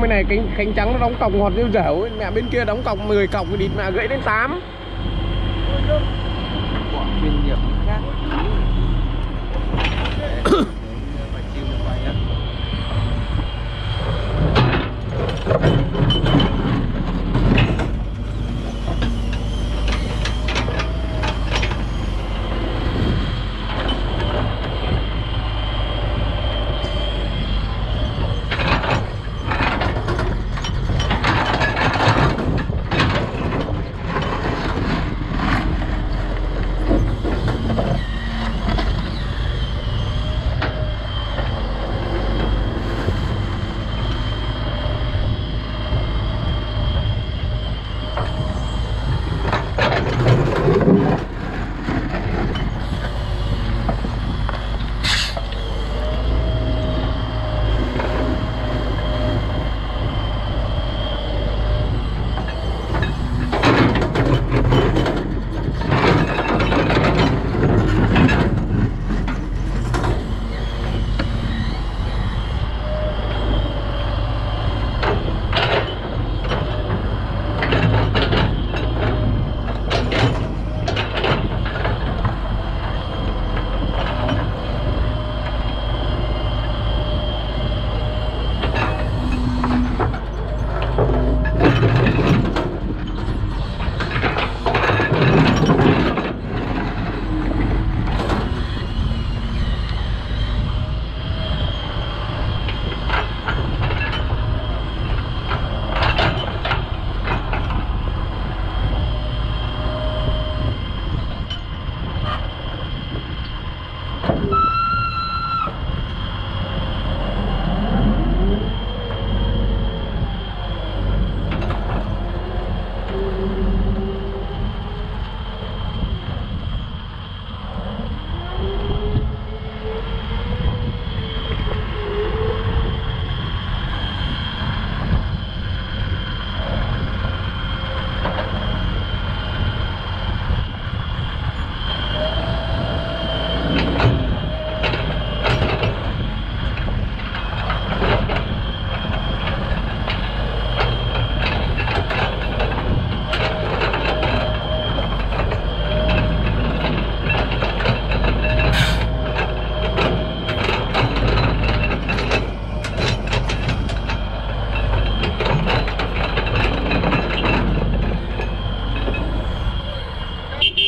bên này, cánh cánh trắng nó đóng cọc ngọt như dẻo mẹ bên kia đóng cọc 10 cọc địt mẹ gãy đến 8